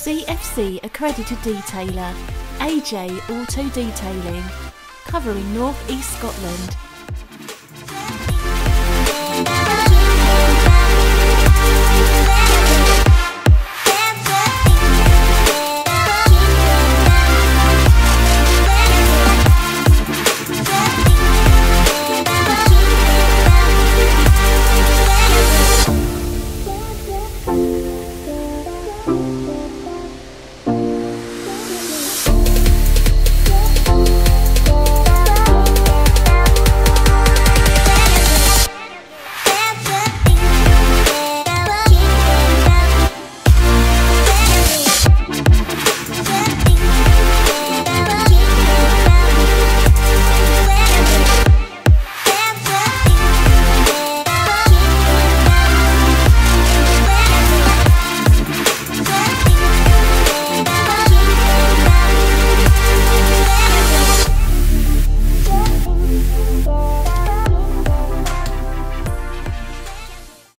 CFC accredited detailer, AJ Auto Detailing, covering North East Scotland.